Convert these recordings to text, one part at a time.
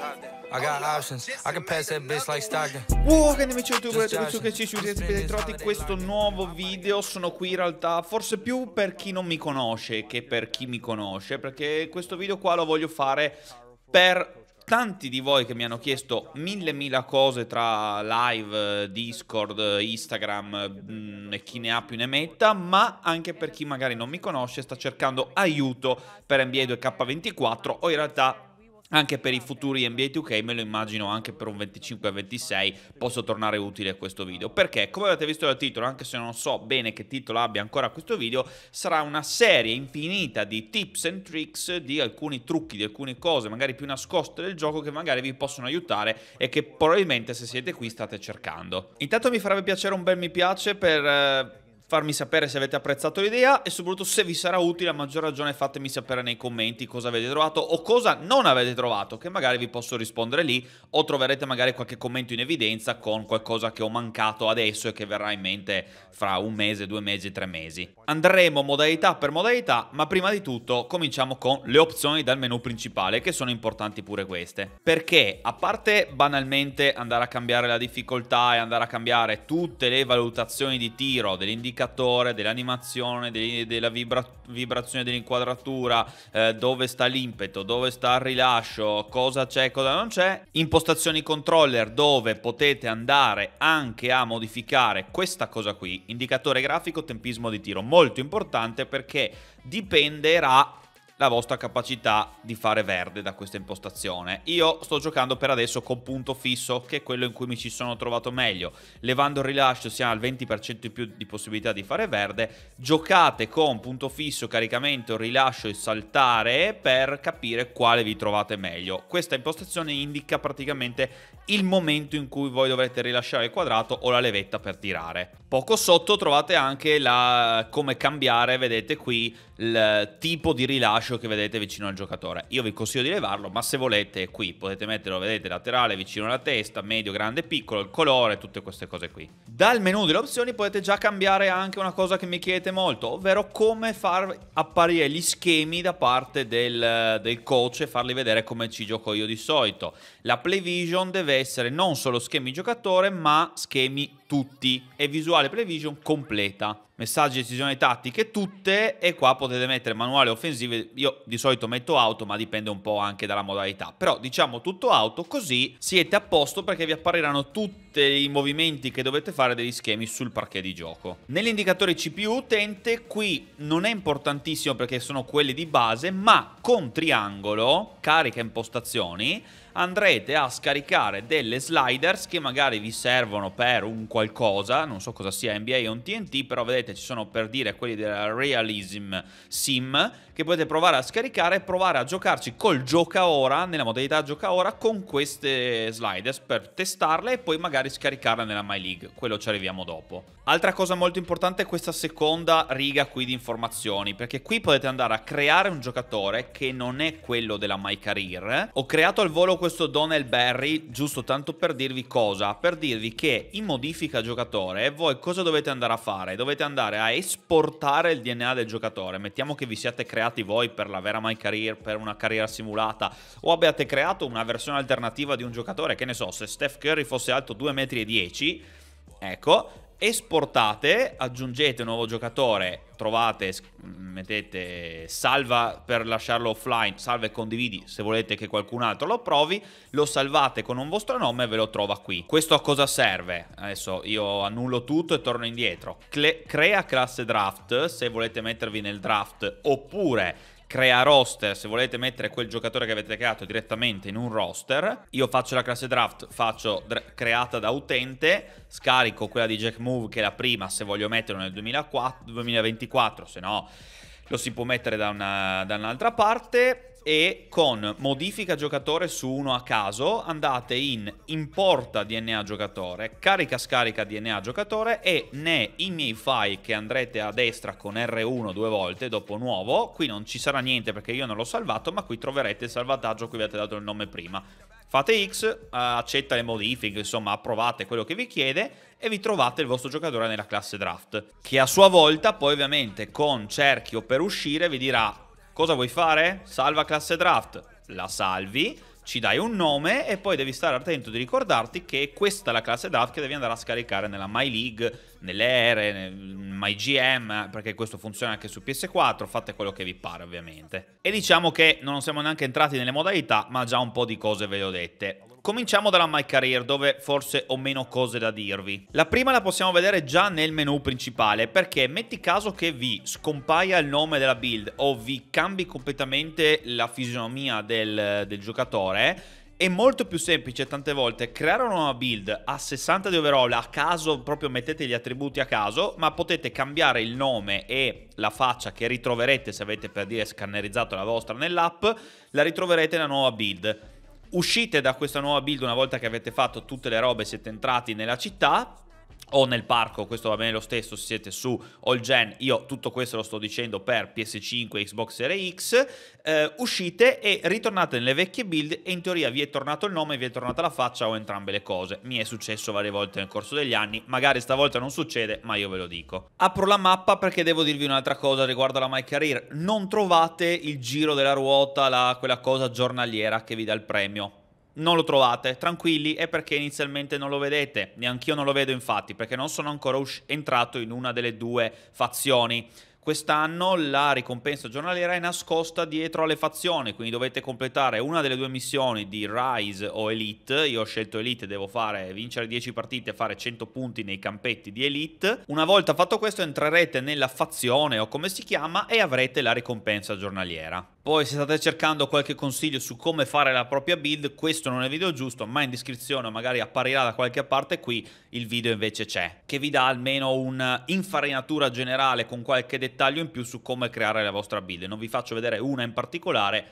I got options. I can pass that bitch like Stockton. Wow, che amici YouTube, adesso che ci siete trovati questo nuovo video, sono qui in realtà forse più per chi non mi conosce che per chi mi conosce, perché questo video qua lo voglio fare per tanti di voi che mi hanno chiesto mille mila cose tra live, Discord, Instagram mm, e chi ne ha più ne metta, ma anche per chi magari non mi conosce sta cercando aiuto per NBA 2K24 o in realtà anche per i futuri NBA 2K, me lo immagino anche per un 25-26 posso tornare utile questo video. Perché, come avete visto dal titolo, anche se non so bene che titolo abbia ancora questo video, sarà una serie infinita di tips and tricks, di alcuni trucchi, di alcune cose magari più nascoste del gioco che magari vi possono aiutare e che probabilmente se siete qui state cercando. Intanto mi farebbe piacere un bel mi piace per... Farmi sapere se avete apprezzato l'idea e soprattutto se vi sarà utile a maggior ragione fatemi sapere nei commenti cosa avete trovato o cosa non avete trovato che magari vi posso rispondere lì o troverete magari qualche commento in evidenza con qualcosa che ho mancato adesso e che verrà in mente fra un mese, due mesi, tre mesi. Andremo modalità per modalità ma prima di tutto cominciamo con le opzioni dal menu principale che sono importanti pure queste perché a parte banalmente andare a cambiare la difficoltà e andare a cambiare tutte le valutazioni di tiro dell'indicatore indicatore, dell'animazione, della vibra vibrazione dell'inquadratura, eh, dove sta l'impeto, dove sta il rilascio, cosa c'è cosa non c'è. Impostazioni controller dove potete andare anche a modificare questa cosa qui, indicatore grafico, tempismo di tiro, molto importante perché dipenderà la vostra capacità di fare verde da questa impostazione. Io sto giocando per adesso con punto fisso, che è quello in cui mi ci sono trovato meglio. Levando il rilascio siamo al 20% in più di possibilità di fare verde. Giocate con punto fisso, caricamento, rilascio e saltare per capire quale vi trovate meglio. Questa impostazione indica praticamente il momento in cui voi dovrete rilasciare il quadrato o la levetta per tirare. Poco sotto trovate anche la come cambiare, vedete qui, il tipo di rilascio che vedete vicino al giocatore. Io vi consiglio di levarlo, ma se volete qui potete metterlo, vedete, laterale vicino alla testa, medio, grande, piccolo, il colore, tutte queste cose qui. Dal menu delle opzioni potete già cambiare anche una cosa che mi chiedete molto, ovvero come far apparire gli schemi da parte del, del coach e farli vedere come ci gioco io di solito. La Play Vision deve essere non solo schemi giocatore, ma schemi tutti e visuale Play Vision completa. Messaggi, decisioni tattiche, tutte e qua potete mettere manuale offensive, io di solito metto auto ma dipende un po' anche dalla modalità, però diciamo tutto auto così siete a posto perché vi appariranno tutti i movimenti che dovete fare degli schemi sul parquet di gioco. Nell'indicatore CPU utente qui non è importantissimo perché sono quelli di base ma con triangolo, carica impostazioni, andrete a scaricare delle sliders che magari vi servono per un qualcosa, non so cosa sia NBA o un TNT, però vedete ci sono per dire quelli della Realism Sim che potete provare a scaricare e provare a giocarci col gioca ora, nella modalità gioca ora, con queste sliders per testarle e poi magari scaricarle nella My League, quello ci arriviamo dopo. Altra cosa molto importante è questa seconda riga qui di informazioni, perché qui potete andare a creare un giocatore che non è quello della My Career. Ho creato al volo questo Donnell Berry, giusto tanto per dirvi cosa? Per dirvi che in modifica giocatore voi cosa dovete andare a fare? Dovete andare a esportare il DNA del giocatore, mettiamo che vi siate creati voi per la vera My Career, per una carriera simulata, o abbiate creato una versione alternativa di un giocatore, che ne so, se Steph Curry fosse alto 2,10 m, ecco, esportate, aggiungete un nuovo giocatore, trovate, mettete salva per lasciarlo offline, salva e condividi se volete che qualcun altro lo provi, lo salvate con un vostro nome e ve lo trova qui. Questo a cosa serve? Adesso io annullo tutto e torno indietro. Cle crea classe draft se volete mettervi nel draft oppure crea roster, se volete mettere quel giocatore che avete creato direttamente in un roster, io faccio la classe draft, faccio dra creata da utente, scarico quella di Jack Move che è la prima se voglio metterlo nel 2004, 2024, se no lo si può mettere da un'altra parte e con modifica giocatore su uno a caso andate in importa DNA giocatore, carica scarica DNA giocatore e ne i miei file che andrete a destra con R1 due volte dopo nuovo, qui non ci sarà niente perché io non l'ho salvato ma qui troverete il salvataggio a cui vi avete dato il nome prima. Fate X, uh, accetta le modifiche, insomma approvate quello che vi chiede e vi trovate il vostro giocatore nella classe draft che a sua volta poi ovviamente con cerchio per uscire vi dirà Cosa vuoi fare? Salva classe draft. La salvi, ci dai un nome e poi devi stare attento di ricordarti che questa è la classe draft che devi andare a scaricare nella My League, nelle ere, nel MyGM, perché questo funziona anche su PS4, fate quello che vi pare ovviamente. E diciamo che non siamo neanche entrati nelle modalità, ma già un po' di cose ve le ho dette. Cominciamo dalla My Career, dove forse ho meno cose da dirvi. La prima la possiamo vedere già nel menu principale, perché metti caso che vi scompaia il nome della build o vi cambi completamente la fisionomia del, del giocatore, è molto più semplice tante volte creare una nuova build a 60 di overall a caso, proprio mettete gli attributi a caso, ma potete cambiare il nome e la faccia che ritroverete se avete per dire scannerizzato la vostra nell'app, la ritroverete nella nuova build. Uscite da questa nuova build una volta che avete fatto tutte le robe e siete entrati nella città o nel parco, questo va bene lo stesso se siete su all gen, io tutto questo lo sto dicendo per PS5 e Xbox Series X, eh, uscite e ritornate nelle vecchie build e in teoria vi è tornato il nome, vi è tornata la faccia o entrambe le cose. Mi è successo varie volte nel corso degli anni, magari stavolta non succede, ma io ve lo dico. Apro la mappa perché devo dirvi un'altra cosa riguardo alla My Career, non trovate il giro della ruota, la, quella cosa giornaliera che vi dà il premio non lo trovate, tranquilli, è perché inizialmente non lo vedete, neanch'io non lo vedo infatti, perché non sono ancora entrato in una delle due fazioni. Quest'anno la ricompensa giornaliera è nascosta dietro alle fazioni, quindi dovete completare una delle due missioni di Rise o Elite. Io ho scelto Elite, devo fare, vincere 10 partite e fare 100 punti nei campetti di Elite. Una volta fatto questo entrerete nella fazione o come si chiama e avrete la ricompensa giornaliera. Poi se state cercando qualche consiglio su come fare la propria build, questo non è il video giusto, ma in descrizione magari apparirà da qualche parte qui, il video invece c'è, che vi dà almeno un'infarinatura generale con qualche dettaglio in più su come creare la vostra build. Non vi faccio vedere una in particolare,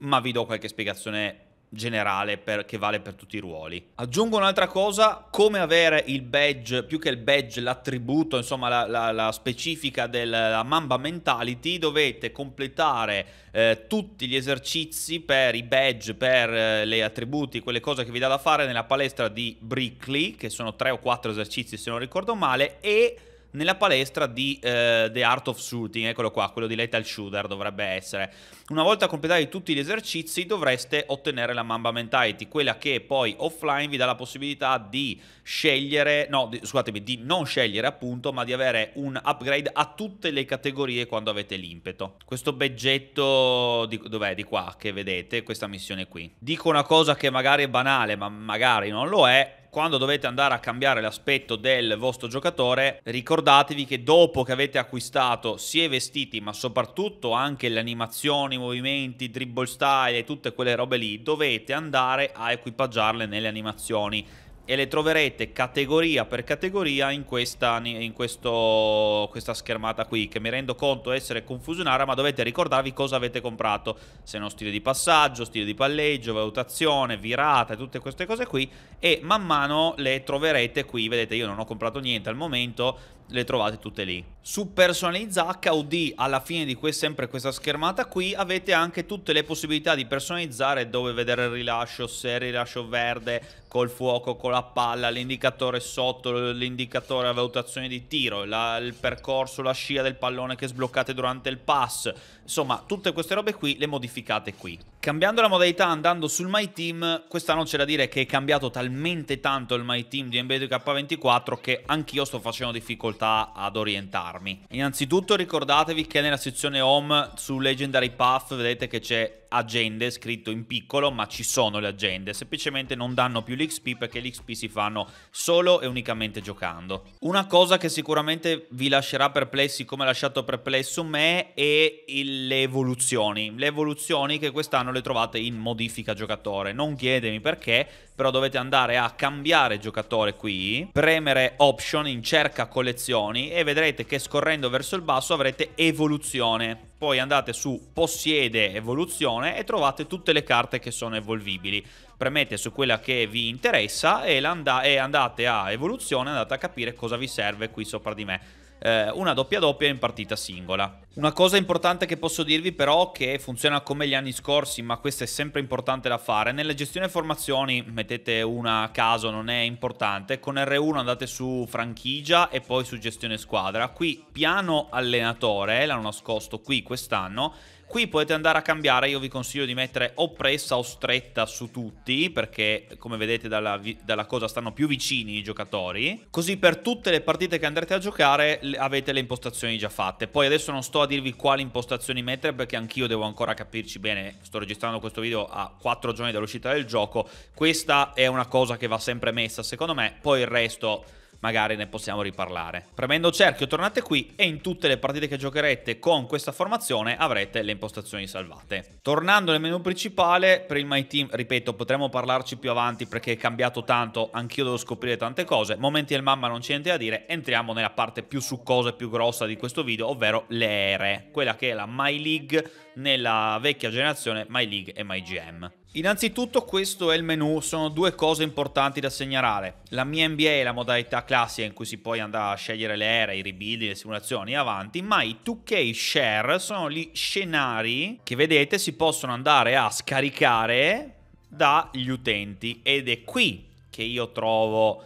ma vi do qualche spiegazione generale per, che vale per tutti i ruoli. Aggiungo un'altra cosa, come avere il badge, più che il badge, l'attributo, insomma la, la, la specifica della Mamba Mentality, dovete completare eh, tutti gli esercizi per i badge, per eh, le attributi, quelle cose che vi dà da fare nella palestra di Brickley, che sono tre o quattro esercizi se non ricordo male, e nella palestra di uh, The Art of Shooting, eccolo qua, quello di Lethal Shooter dovrebbe essere. Una volta completati tutti gli esercizi dovreste ottenere la Mamba Mentality, quella che poi offline vi dà la possibilità di scegliere, no, di, scusatemi, di non scegliere appunto, ma di avere un upgrade a tutte le categorie quando avete l'impeto. Questo beggetto, dov'è? Di qua, che vedete, questa missione qui. Dico una cosa che magari è banale, ma magari non lo è, quando dovete andare a cambiare l'aspetto del vostro giocatore, ricordatevi che dopo che avete acquistato sia i vestiti, ma soprattutto anche le animazioni, i movimenti, dribble style e tutte quelle robe lì, dovete andare a equipaggiarle nelle animazioni e le troverete categoria per categoria in, questa, in questo, questa schermata qui che mi rendo conto essere confusionaria ma dovete ricordarvi cosa avete comprato. Se uno stile di passaggio, stile di palleggio, valutazione, virata tutte queste cose qui e man mano le troverete qui. Vedete io non ho comprato niente al momento le trovate tutte lì. Su Personalizza HUD, alla fine di questa, sempre questa schermata qui, avete anche tutte le possibilità di personalizzare dove vedere il rilascio, se il rilascio verde, col fuoco, con la palla, l'indicatore sotto, l'indicatore a valutazione di tiro, la, il percorso, la scia del pallone che sbloccate durante il pass. Insomma, tutte queste robe qui le modificate qui. Cambiando la modalità andando sul My Team, quest'anno c'è da dire che è cambiato talmente tanto il My Team di Embedded K24 che anch'io sto facendo difficoltà ad orientarmi. Innanzitutto ricordatevi che nella sezione Home su Legendary Path vedete che c'è agende scritto in piccolo, ma ci sono le agende, semplicemente non danno più l'XP perché l'XP si fanno solo e unicamente giocando. Una cosa che sicuramente vi lascerà perplessi come ha lasciato perplesso me è le evoluzioni. Le evoluzioni che quest'anno le trovate in modifica giocatore. Non chiedemi perché, però dovete andare a cambiare giocatore qui, premere option in cerca collezioni e vedrete che scorrendo verso il basso avrete evoluzione poi andate su possiede evoluzione e trovate tutte le carte che sono evolvibili. Premete su quella che vi interessa e, e andate a evoluzione, andate a capire cosa vi serve qui sopra di me eh, una doppia doppia in partita singola. Una cosa importante che posso dirvi però che funziona come gli anni scorsi, ma questo è sempre importante da fare, nella gestione formazioni mettete una a caso, non è importante, con R1 andate su franchigia e poi su gestione squadra. Qui piano allenatore, l'hanno nascosto qui quest'anno, Qui potete andare a cambiare, io vi consiglio di mettere o pressa o stretta su tutti, perché come vedete dalla, dalla cosa stanno più vicini i giocatori. Così per tutte le partite che andrete a giocare avete le impostazioni già fatte. Poi adesso non sto a dirvi quali impostazioni mettere, perché anch'io devo ancora capirci bene. Sto registrando questo video a 4 giorni dall'uscita del gioco. Questa è una cosa che va sempre messa, secondo me. Poi il resto magari ne possiamo riparlare. Premendo cerchio tornate qui e in tutte le partite che giocherete con questa formazione avrete le impostazioni salvate. Tornando nel menu principale, per il My Team, ripeto, potremo parlarci più avanti perché è cambiato tanto, anch'io devo scoprire tante cose, momenti del mamma non c'è niente da dire, entriamo nella parte più succosa e più grossa di questo video, ovvero le ere, quella che è la My League nella vecchia generazione My League e My GM. Innanzitutto questo è il menu, sono due cose importanti da segnalare. La mia NBA è la modalità classica in cui si può andare a scegliere le ere, i rebuild, le simulazioni avanti, ma i 2K Share sono gli scenari che vedete si possono andare a scaricare dagli utenti ed è qui che io trovo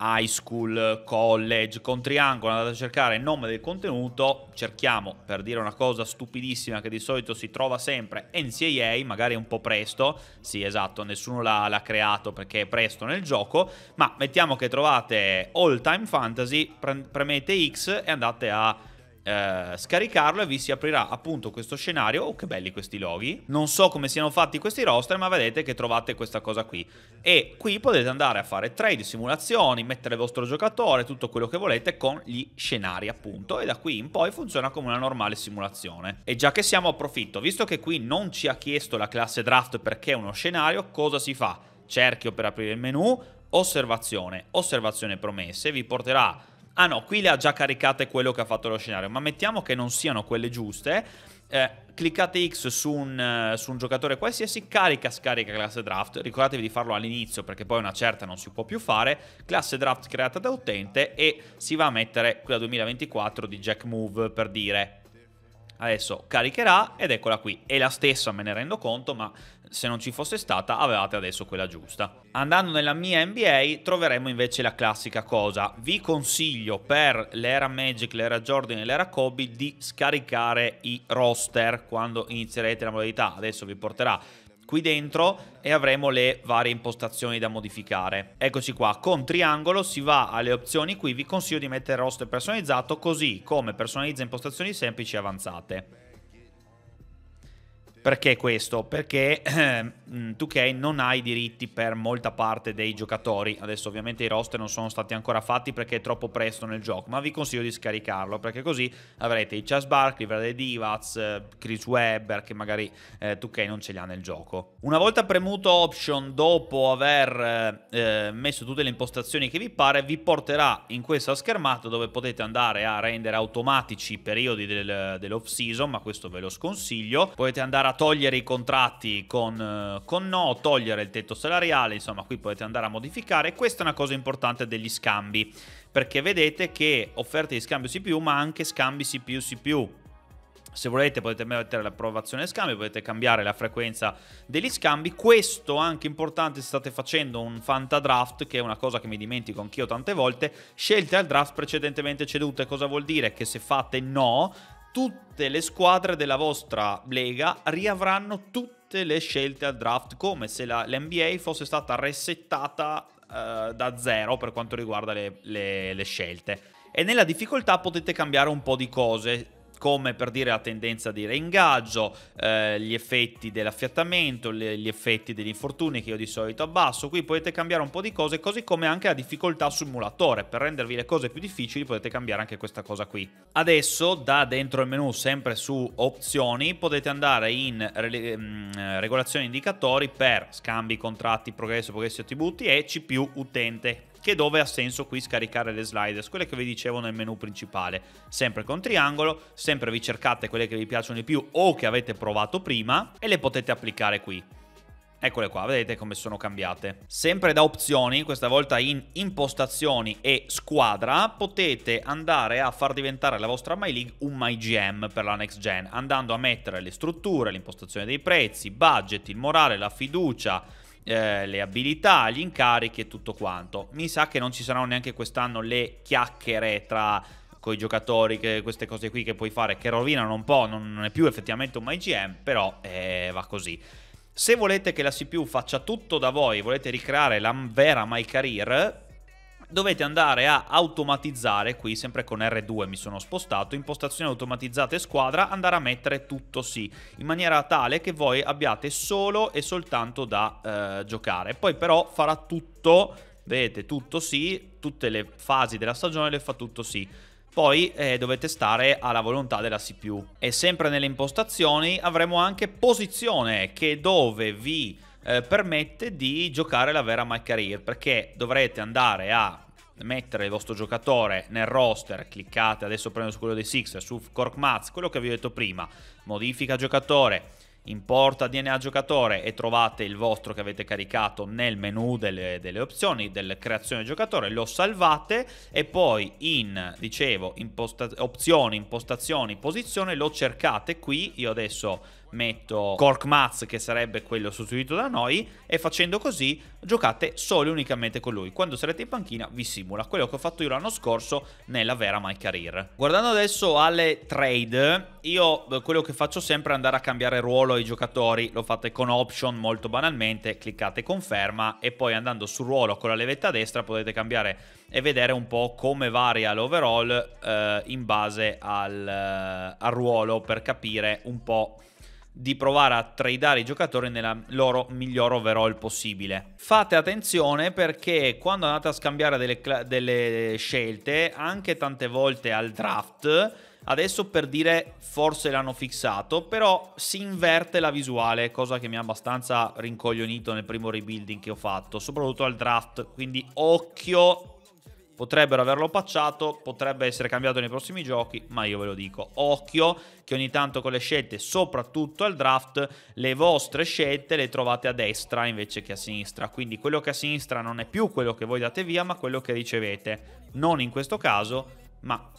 high school, college, con triangolo, andate a cercare il nome del contenuto, cerchiamo, per dire una cosa stupidissima che di solito si trova sempre, NCAA, magari un po' presto, sì esatto, nessuno l'ha creato perché è presto nel gioco, ma mettiamo che trovate All Time Fantasy, premete X e andate a eh, scaricarlo e vi si aprirà appunto questo scenario. Oh, che belli questi loghi. Non so come siano fatti questi roster, ma vedete che trovate questa cosa qui. E qui potete andare a fare trade, simulazioni, mettere il vostro giocatore, tutto quello che volete con gli scenari appunto. E da qui in poi funziona come una normale simulazione. E già che siamo approfitto, visto che qui non ci ha chiesto la classe draft perché è uno scenario, cosa si fa? Cerchio per aprire il menu, osservazione, osservazione promesse, vi porterà Ah no, qui le ha già caricate quello che ha fatto lo scenario, ma mettiamo che non siano quelle giuste. Eh, cliccate X su un, uh, su un, giocatore qualsiasi, carica, scarica classe draft. Ricordatevi di farlo all'inizio perché poi una certa non si può più fare. Classe draft creata da utente e si va a mettere quella 2024 di Jack Move per dire Adesso caricherà ed eccola qui. È la stessa, me ne rendo conto, ma se non ci fosse stata avevate adesso quella giusta. Andando nella mia NBA troveremo invece la classica cosa. Vi consiglio per l'era Magic, l'era Jordan e l'era Kobe di scaricare i roster quando inizierete la modalità. Adesso vi porterà qui dentro e avremo le varie impostazioni da modificare. Eccoci qua, con triangolo si va alle opzioni, qui vi consiglio di mettere roster personalizzato così come personalizza impostazioni semplici e avanzate. Perché questo? Perché eh, 2K non ha i diritti per molta parte dei giocatori. Adesso ovviamente i roster non sono stati ancora fatti perché è troppo presto nel gioco, ma vi consiglio di scaricarlo perché così avrete i Chas Barkley, Verde Divaz, eh, Chris Webber che magari eh, 2K non ce li ha nel gioco. Una volta premuto Option dopo aver eh, messo tutte le impostazioni che vi pare, vi porterà in questa schermata dove potete andare a rendere automatici i periodi del, dell'off season, ma questo ve lo sconsiglio. Potete andare a togliere i contratti con, con no, togliere il tetto salariale, insomma qui potete andare a modificare. Questa è una cosa importante degli scambi, perché vedete che offerte di scambio CPU ma anche scambi CPU-CPU. Se volete potete mettere l'approvazione scambi, potete cambiare la frequenza degli scambi. Questo anche importante se state facendo un Fanta Draft, che è una cosa che mi dimentico anch'io tante volte. Scelte al draft precedentemente cedute, cosa vuol dire? Che se fate no, tutte le squadre della vostra lega riavranno tutte le scelte al draft, come se la, l'NBA fosse stata resettata uh, da zero per quanto riguarda le, le, le scelte. E nella difficoltà potete cambiare un po' di cose come per dire la tendenza di reingaggio, eh, gli effetti dell'affiattamento, le, gli effetti degli infortuni che io di solito abbasso. Qui potete cambiare un po' di cose, così come anche la difficoltà sul mulatore. Per rendervi le cose più difficili potete cambiare anche questa cosa qui. Adesso da dentro il menu, sempre su opzioni, potete andare in re mm, regolazioni indicatori per scambi, contratti, progresso, progressi attributi e CPU utente che dove ha senso qui scaricare le sliders, quelle che vi dicevo nel menu principale, sempre con triangolo, sempre vi cercate quelle che vi piacciono di più o che avete provato prima e le potete applicare qui. Eccole qua, vedete come sono cambiate. Sempre da opzioni, questa volta in impostazioni e squadra, potete andare a far diventare la vostra My League un My GM per la next gen, andando a mettere le strutture, l'impostazione dei prezzi, budget, il morale, la fiducia, eh, le abilità, gli incarichi e tutto quanto. Mi sa che non ci saranno neanche quest'anno le chiacchiere tra con i giocatori, che, queste cose qui che puoi fare, che rovinano un po', non, non è più effettivamente un MyGM, però eh, va così. Se volete che la CPU faccia tutto da voi, volete ricreare la vera MyCareer, dovete andare a automatizzare, qui sempre con R2 mi sono spostato, impostazioni automatizzate squadra, andare a mettere tutto sì, in maniera tale che voi abbiate solo e soltanto da eh, giocare. Poi però farà tutto, vedete, tutto sì, tutte le fasi della stagione le fa tutto sì. Poi eh, dovete stare alla volontà della CPU. E sempre nelle impostazioni avremo anche posizione, che dove vi eh, permette di giocare la vera My Career, perché dovrete andare a mettere il vostro giocatore nel roster, cliccate, adesso prendo su quello dei Sixers, su Cork Mats, quello che vi ho detto prima, modifica giocatore, importa DNA giocatore e trovate il vostro che avete caricato nel menu delle, delle opzioni delle creazione giocatore, lo salvate e poi in, dicevo, imposta opzioni, impostazioni, posizione lo cercate qui, io adesso metto Cork Mats che sarebbe quello sostituito da noi e facendo così giocate solo e unicamente con lui. Quando sarete in panchina vi simula quello che ho fatto io l'anno scorso nella vera My Career. Guardando adesso alle trade, io eh, quello che faccio sempre è andare a cambiare ruolo ai giocatori, lo fate con option molto banalmente, cliccate conferma e poi andando sul ruolo con la levetta destra potete cambiare e vedere un po' come varia l'overall eh, in base al, eh, al ruolo per capire un po' di provare a tradare i giocatori nella loro miglior overall possibile. Fate attenzione perché quando andate a scambiare delle, delle scelte, anche tante volte al draft, adesso per dire forse l'hanno fissato, però si inverte la visuale, cosa che mi ha abbastanza rincoglionito nel primo rebuilding che ho fatto, soprattutto al draft, quindi occhio Potrebbero averlo patchato, potrebbe essere cambiato nei prossimi giochi, ma io ve lo dico. Occhio che ogni tanto con le scelte, soprattutto al draft, le vostre scelte le trovate a destra invece che a sinistra. Quindi quello che è a sinistra non è più quello che voi date via, ma quello che ricevete. Non in questo caso, ma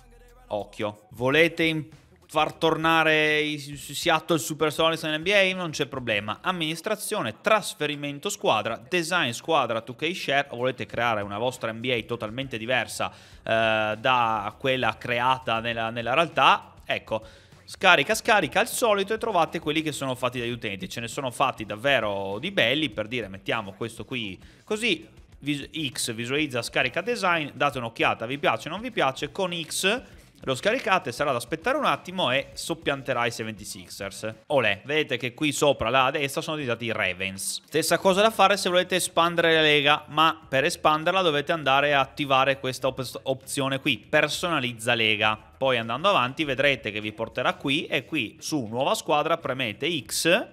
occhio. Volete far tornare i Seattle Supersonics nell'NBA non c'è problema. Amministrazione, trasferimento squadra, design squadra 2K Share volete creare una vostra NBA totalmente diversa eh, da quella creata nella, nella realtà, ecco, scarica, scarica al solito e trovate quelli che sono fatti dagli utenti. Ce ne sono fatti davvero di belli per dire mettiamo questo qui così. X visualizza scarica design, date un'occhiata, vi piace o non vi piace, con X lo scaricate, sarà da aspettare un attimo e soppianterà i 76ers. Olè, vedete che qui sopra, là a destra, sono diventati i Ravens. Stessa cosa da fare se volete espandere la lega, ma per espanderla dovete andare a attivare questa op opzione qui, personalizza lega. Poi andando avanti vedrete che vi porterà qui e qui su nuova squadra premete X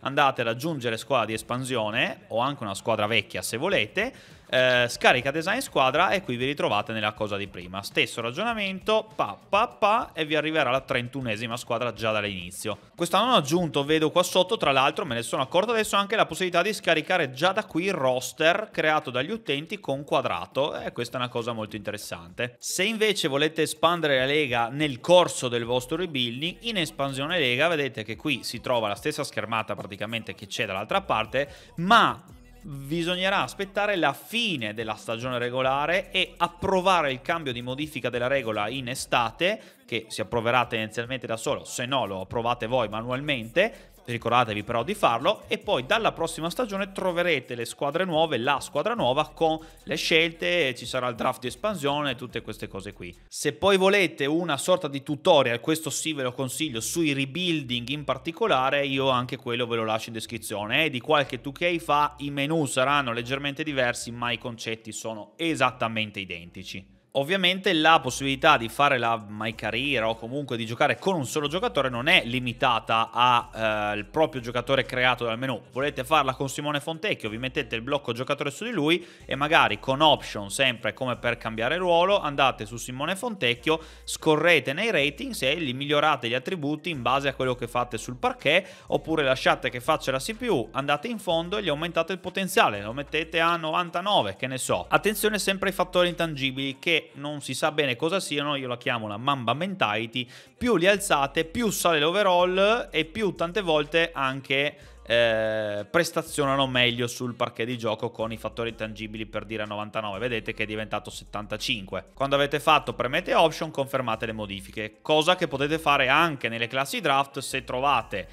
andate ad aggiungere squadra di espansione o anche una squadra vecchia se volete eh, scarica design squadra e qui vi ritrovate nella cosa di prima. Stesso ragionamento, pa pa pa e vi arriverà la 31esima squadra già dall'inizio. Quest'anno hanno aggiunto, vedo qua sotto, tra l'altro me ne sono accorto adesso anche la possibilità di scaricare già da qui il roster creato dagli utenti con quadrato e questa è una cosa molto interessante. Se invece volete espandere la lega nel corso del vostro rebuilding, in espansione lega vedete che qui si trova la stessa schermata praticamente che c'è dall'altra parte, ma bisognerà aspettare la fine della stagione regolare e approvare il cambio di modifica della regola in estate, che si approverà tendenzialmente da solo, se no lo approvate voi manualmente, ricordatevi però di farlo e poi dalla prossima stagione troverete le squadre nuove, la squadra nuova con le scelte, ci sarà il draft di espansione tutte queste cose qui. Se poi volete una sorta di tutorial, questo sì ve lo consiglio, sui rebuilding in particolare, io anche quello ve lo lascio in descrizione. Eh, di qualche 2K fa i menu saranno leggermente diversi ma i concetti sono esattamente identici. Ovviamente la possibilità di fare la My Career o comunque di giocare con un solo giocatore non è limitata al eh, proprio giocatore creato dal menu. Volete farla con Simone Fontecchio, vi mettete il blocco giocatore su di lui e magari con option sempre come per cambiare ruolo andate su Simone Fontecchio, scorrete nei ratings e gli migliorate gli attributi in base a quello che fate sul parquet oppure lasciate che faccia la CPU, andate in fondo e gli aumentate il potenziale, lo mettete a 99, che ne so. Attenzione sempre ai fattori intangibili che non si sa bene cosa siano, io la chiamo la Mamba Mentality, più li alzate più sale l'overall e più tante volte anche eh, prestazionano meglio sul parquet di gioco con i fattori tangibili per dire 99. Vedete che è diventato 75. Quando avete fatto premete option, confermate le modifiche, cosa che potete fare anche nelle classi draft se trovate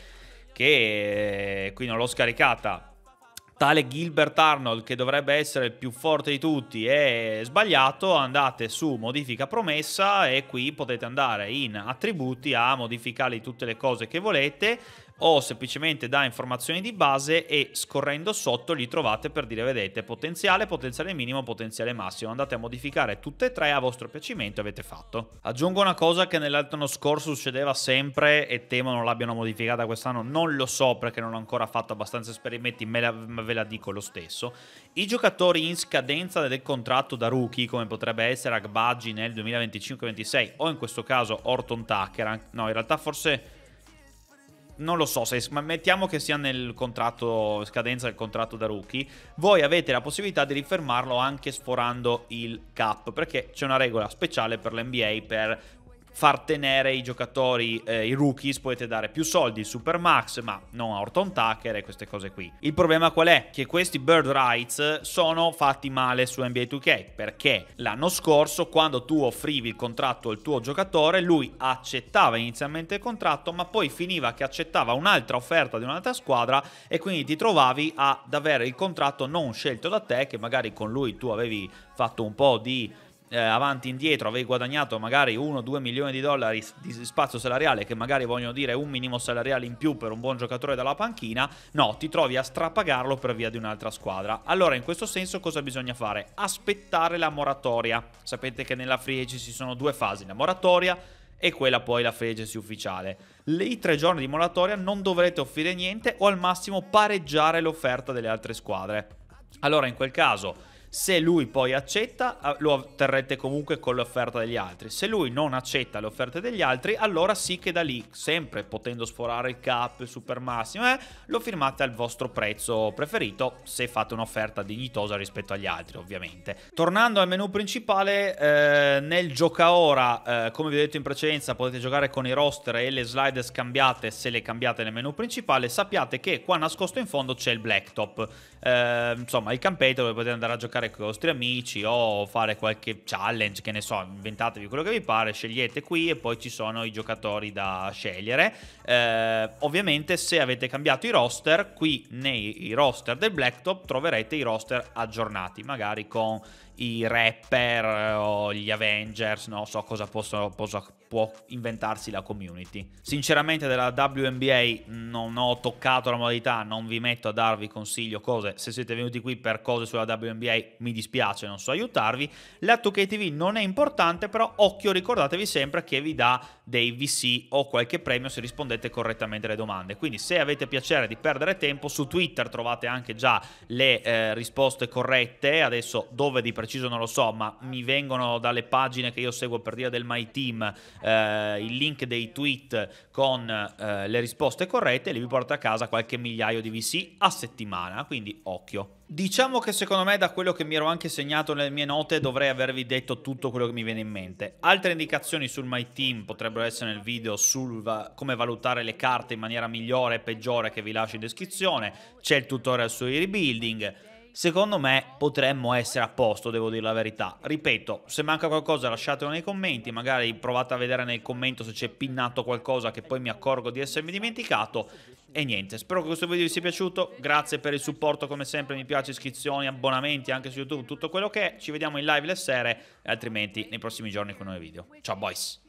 che eh, qui non l'ho scaricata tale Gilbert Arnold che dovrebbe essere il più forte di tutti è sbagliato, andate su modifica promessa e qui potete andare in attributi a modificare tutte le cose che volete o semplicemente da informazioni di base e scorrendo sotto li trovate per dire vedete potenziale, potenziale minimo, potenziale massimo. Andate a modificare tutte e tre a vostro piacimento e avete fatto. Aggiungo una cosa che nell'anno scorso succedeva sempre e temo non l'abbiano modificata quest'anno, non lo so perché non ho ancora fatto abbastanza esperimenti, me la, ve la dico lo stesso. I giocatori in scadenza del contratto da rookie, come potrebbe essere Agbaggi nel 2025-26 o in questo caso Orton Tucker, no in realtà forse non lo so, se, ma mettiamo che sia nel contratto, scadenza del contratto da rookie, voi avete la possibilità di rifermarlo anche sforando il cap, perché c'è una regola speciale per l'NBA per far tenere i giocatori, eh, i rookies, potete dare più soldi super max, ma non a Orton Tucker e queste cose qui. Il problema qual è? Che questi bird rights sono fatti male su NBA 2K, perché l'anno scorso quando tu offrivi il contratto al tuo giocatore, lui accettava inizialmente il contratto, ma poi finiva che accettava un'altra offerta di un'altra squadra e quindi ti trovavi ad avere il contratto non scelto da te, che magari con lui tu avevi fatto un po' di eh, avanti e indietro avevi guadagnato magari 1-2 milioni di dollari di spazio salariale che magari vogliono dire un minimo salariale in più per un buon giocatore dalla panchina, no, ti trovi a strapagarlo per via di un'altra squadra. Allora in questo senso cosa bisogna fare? Aspettare la moratoria. Sapete che nella free agency ci sono due fasi, la moratoria e quella poi la free agency ufficiale. I tre giorni di moratoria non dovrete offrire niente o al massimo pareggiare l'offerta delle altre squadre. Allora in quel caso se lui poi accetta, lo terrete comunque con l'offerta degli altri. Se lui non accetta le offerte degli altri, allora sì che da lì, sempre potendo sforare il cap, il super massimo, eh, lo firmate al vostro prezzo preferito, se fate un'offerta dignitosa rispetto agli altri, ovviamente. Tornando al menu principale, eh, nel gioca ora, eh, come vi ho detto in precedenza, potete giocare con i roster e le slide scambiate se le cambiate nel menu principale. Sappiate che qua nascosto in fondo c'è il blacktop. Eh, insomma, il campetto dove potete andare a giocare con i vostri amici o fare qualche challenge, che ne so, inventatevi quello che vi pare, scegliete qui e poi ci sono i giocatori da scegliere. Eh, ovviamente se avete cambiato i roster, qui nei roster del Blacktop troverete i roster aggiornati, magari con i rapper o gli Avengers, non so cosa possono, posso, può inventarsi la community. Sinceramente della WNBA non ho toccato la modalità, non vi metto a darvi consiglio cose, se siete venuti qui per cose sulla WNBA mi dispiace, non so aiutarvi. La 2K TV non è importante, però occhio ricordatevi sempre che vi dà dei VC o qualche premio se rispondete correttamente alle domande. Quindi se avete piacere di perdere tempo, su Twitter trovate anche già le eh, risposte corrette, adesso dove di preciso non lo so, ma mi vengono dalle pagine che io seguo per dire del My Team eh, il link dei tweet con eh, le risposte corrette e li vi porta a casa qualche migliaio di VC a settimana, quindi occhio. Diciamo che secondo me da quello che mi ero anche segnato nelle mie note dovrei avervi detto tutto quello che mi viene in mente. Altre indicazioni sul My Team potrebbero essere nel video su come valutare le carte in maniera migliore e peggiore che vi lascio in descrizione, c'è il tutorial sui rebuilding, Secondo me potremmo essere a posto, devo dire la verità. Ripeto, se manca qualcosa lasciatelo nei commenti, magari provate a vedere nel commento se c'è pinnato qualcosa che poi mi accorgo di essermi dimenticato. E niente, spero che questo video vi sia piaciuto, grazie per il supporto come sempre, mi piace, iscrizioni, abbonamenti anche su YouTube, tutto quello che è. Ci vediamo in live le sere e altrimenti nei prossimi giorni con nuovi video. Ciao boys!